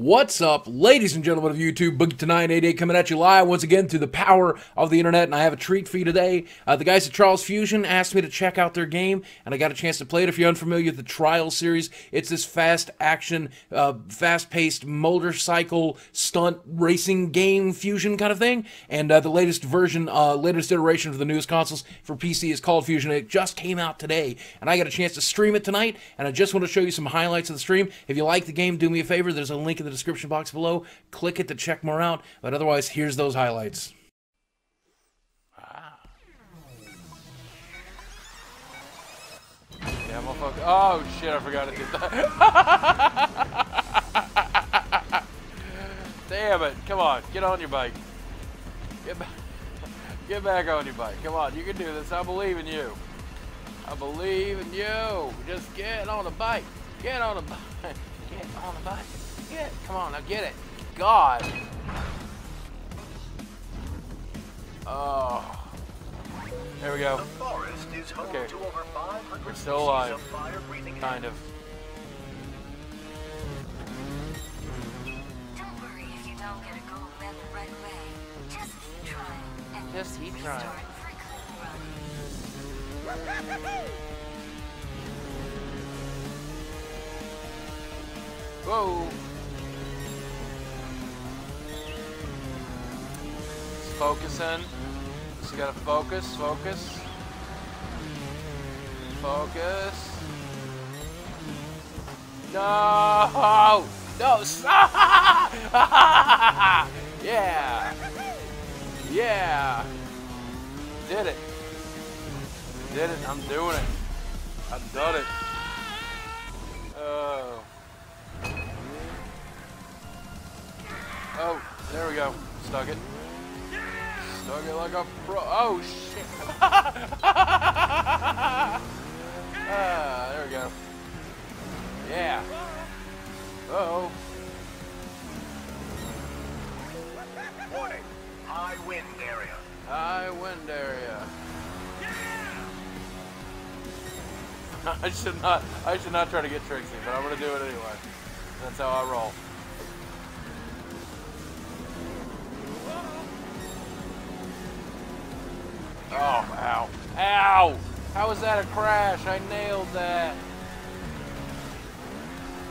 What's up, ladies and gentlemen of YouTube? Boogie2988 coming at you live once again through the power of the internet, and I have a treat for you today. Uh, the guys at Trials Fusion asked me to check out their game, and I got a chance to play it. If you're unfamiliar with the Trials series, it's this fast action, uh, fast paced motorcycle stunt racing game fusion kind of thing. And uh, the latest version, uh, latest iteration of the newest consoles for PC is called Fusion. It just came out today, and I got a chance to stream it tonight, and I just want to show you some highlights of the stream. If you like the game, do me a favor. There's a link in the description box below. Click it to check more out. But otherwise, here's those highlights. Ah. Yeah, motherfucker. Oh shit, I forgot to do that. Damn it. Come on, get on your bike. Get back. Get back on your bike. Come on, you can do this. I believe in you. I believe in you. Just get on the bike. Get on the bike. Get on the bike. Get. Come on, now get it. God. Oh. There we go. The forest is home Okay. to over 500 We're still alive. of fire-breathing Kind of. Don't worry if you don't get a gold medal right away. Just keep trying. And Just keep trying. for a clean run. Whoa. Just focusing. Just gotta focus, focus. Focus. No! No! Yeah! Yeah! Did it. Did it. I'm doing it. I've done it. Oh. Oh, there we go. Stuck it. Stuck it like a pro. Oh, shit. ah, there we go. Yeah. Uh-oh. Warning, high wind area. High wind area. I should not. I should not try to get Trixie, but I'm gonna do it anyway. That's how I roll. Oh, ow, ow! How was that a crash? I nailed that.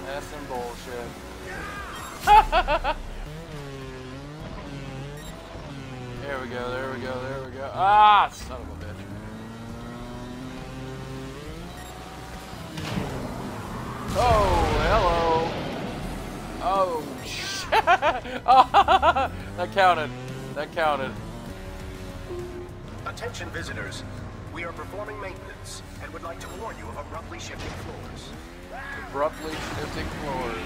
That's some bullshit. There we go, there we go, there we go. Ah, son of a bitch. Oh, hello. Oh, shit. that counted. That counted. Attention visitors, we are performing maintenance and would like to warn you of abruptly shifting floors. Abruptly shifting floors.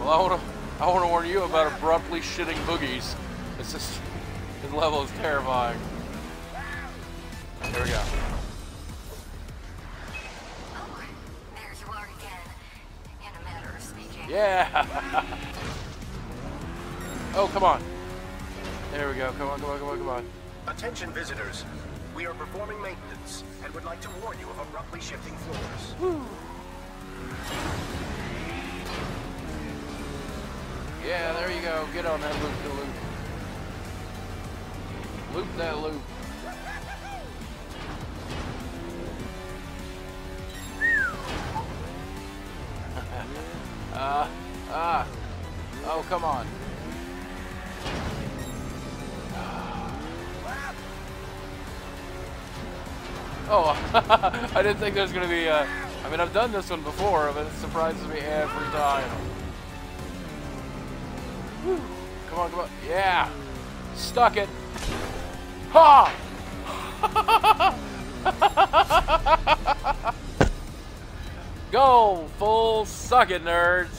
Well, I want to, I want to warn you about abruptly shitting boogies. It's just, this level is terrifying. Here we go. Oh, there you are again. In a matter of speaking. Yeah. oh, come on. There we go. Come on, come on, come on, come on. Attention visitors, we are performing maintenance and would like to warn you of abruptly shifting floors. Yeah, there you go. Get on that loop to loop. Loop that loop. uh, ah. Oh, come on. Oh, I didn't think there was going to be, uh, I mean, I've done this one before, but it surprises me every time. Come on, come on. Yeah. Stuck it. Ha! Go full suck it, nerds.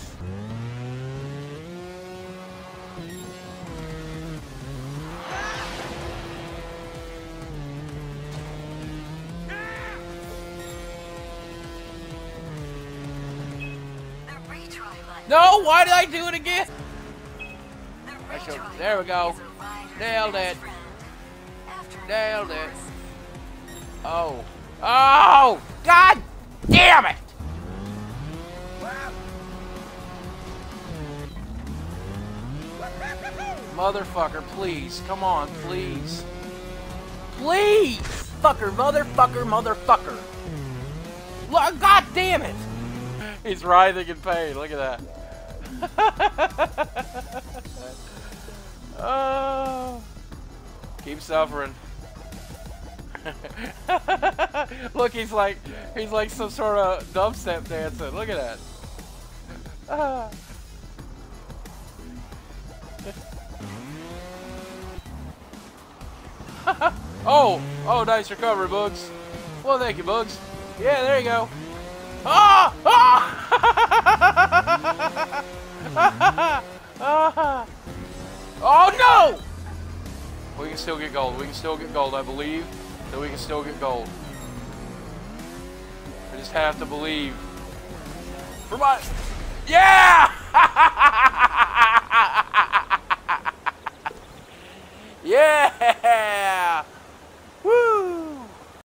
No, why did I do it again? Showed- there we go. is a rider Nailed it. Nailed it. Oh. Oh! God damn it! Motherfucker, please. Come on, please. Please! Fucker, motherfucker, motherfucker. God damn it! He's writhing in pain. Look at that. oh. Keep suffering. Look, he's like he's like some sort of dubstep dancing. Look at that. Oh, oh, nice recovery, Bugs. Well, thank you, Bugs. Yeah, there you go. Ah! Ah! Ah! Oh no! We can still get gold. We can still get gold. I believe that we can still get gold. I just have to believe. For my, yeah!